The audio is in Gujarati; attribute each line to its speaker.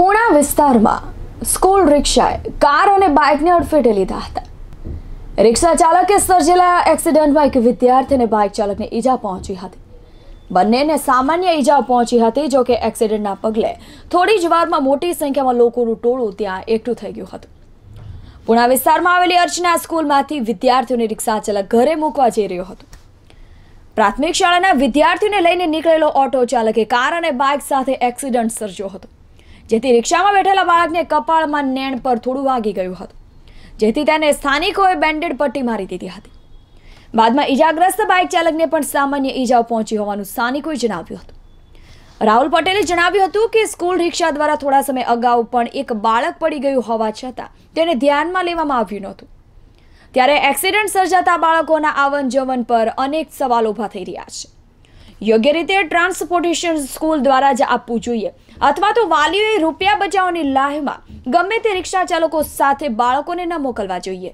Speaker 1: પૂણા વિસ્તારમાં સ્કૂલ રિક્ષાએ કાર અને બાઇકને અડફેટે લીધા હતા. રિક્ષા ચાલકે સર્જેલા એક્સિડન્ટમાં એક વિદ્યાર્થી અને બાઇક ચાલકને ઈજા પહોંચી હતી. બંનેને સામાન્ય ઈજા પહોંચી હતી, જો કે એક્સિડન્ટના પગલે થોડી જ વારમાં મોટી સંખ્યામાં લોકોનું ટોળું ત્યાં એકઠું થઈ ગયું હતું. પૂણા વિસ્તારમાં આવેલી અર્ચના સ્કૂલમાંથી વિદ્યાર્થીઓને રિક્ષા ચાલક ઘરે મૂકવા જઈ રહ્યો હતો. પ્રાથમિક શાળાના વિદ્યાર્થીઓને લઈને નીકળેલો ઓટો ચાલકે કાર અને બાઇક સાથે એક્સિડન્ટ સર્જ્યો હતો. જેથી રિક્ષામાં બેઠેલા બાળકને કપાળમાં નેણ પર થોડું વાગી ગયું હતું, જેથી તેને સ્થાનિકોએ બેન્ડેડ પટ્ટી મારી દીધી હતી. બાદમાં ઈજાગ્રસ્ત બાઇક ચાલકને પણ સામાન્ય ઈજાઓ પહોંચી હોવાનું સ્થાનિકોએ જણાવ્યું હતું. રાહુલ પટેલે જણાવ્યું હતું કે સ્કૂલ રિક્ષા દ્વારા થોડા સમય અગાઉ પણ એક બાળક પડી ગયું હોવા છતાં તેને ધ્યાનમાં લેવામાં આવ્યું નહોતું. ત્યારે એક્સિડન્ટ સર્જાતા બાળકોના આવન જવન પર અનેક સવાલો ઊભા થઈ રહ્યા છે. યોગ્ય રીતે ટ્રાન્સપોર્ટેશન સ્કૂલ દ્વારા જ આપવું જોઈએ. અથવા તો વાલીઓએ રૂપિયા બચાવવાની લાહમાં ગમે તે રિક્ષા ચાલકો સાથે બાળકોને ન મોકલવા જોઈએ.